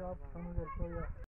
Ya, estamos del you.